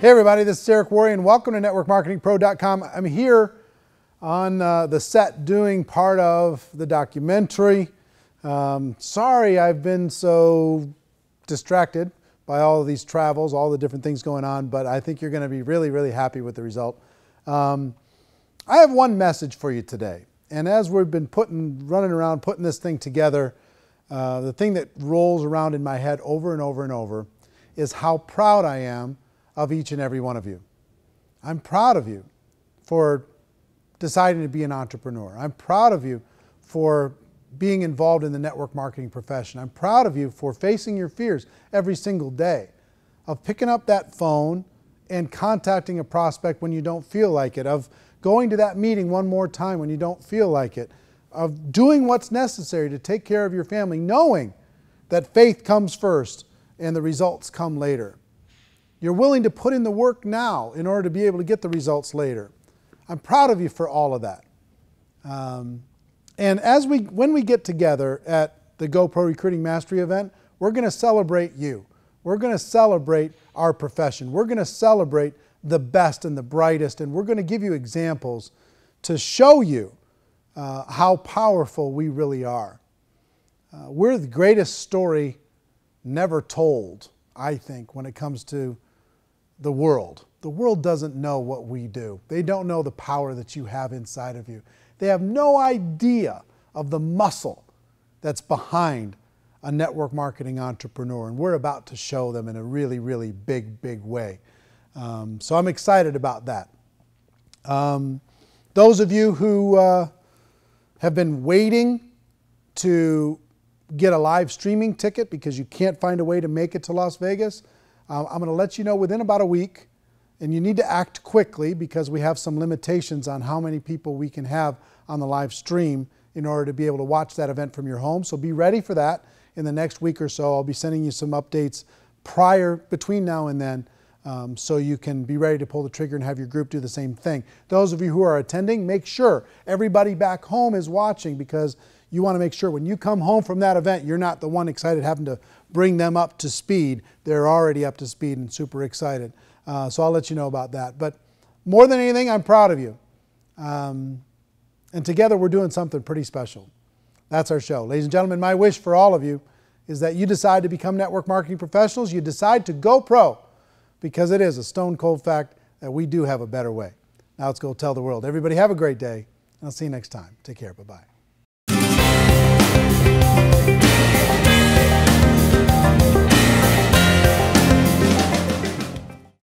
Hey everybody, this is Eric Worre and welcome to NetworkMarketingPro.com. I'm here on uh, the set doing part of the documentary. Um, sorry I've been so distracted by all of these travels, all the different things going on, but I think you're going to be really, really happy with the result. Um, I have one message for you today. And as we've been putting, running around, putting this thing together, uh, the thing that rolls around in my head over and over and over is how proud I am of each and every one of you. I'm proud of you for deciding to be an entrepreneur. I'm proud of you for being involved in the network marketing profession. I'm proud of you for facing your fears every single day, of picking up that phone and contacting a prospect when you don't feel like it, of going to that meeting one more time when you don't feel like it, of doing what's necessary to take care of your family, knowing that faith comes first and the results come later. You're willing to put in the work now in order to be able to get the results later. I'm proud of you for all of that. Um, and as we, when we get together at the GoPro Recruiting Mastery event, we're going to celebrate you. We're going to celebrate our profession. We're going to celebrate the best and the brightest, and we're going to give you examples to show you uh, how powerful we really are. Uh, we're the greatest story never told, I think, when it comes to the world. The world doesn't know what we do. They don't know the power that you have inside of you. They have no idea of the muscle that's behind a network marketing entrepreneur. And we're about to show them in a really, really big, big way. Um, so I'm excited about that. Um, those of you who uh, have been waiting to get a live streaming ticket because you can't find a way to make it to Las Vegas, uh, I'm going to let you know within about a week, and you need to act quickly because we have some limitations on how many people we can have on the live stream in order to be able to watch that event from your home. So be ready for that in the next week or so. I'll be sending you some updates prior, between now and then, um, so you can be ready to pull the trigger and have your group do the same thing. Those of you who are attending, make sure everybody back home is watching because you want to make sure when you come home from that event, you're not the one excited having to bring them up to speed. They're already up to speed and super excited. Uh, so I'll let you know about that. But more than anything, I'm proud of you. Um, and together we're doing something pretty special. That's our show. Ladies and gentlemen, my wish for all of you is that you decide to become network marketing professionals. You decide to go pro because it is a stone cold fact that we do have a better way. Now let's go tell the world. Everybody have a great day. I'll see you next time. Take care. Bye bye.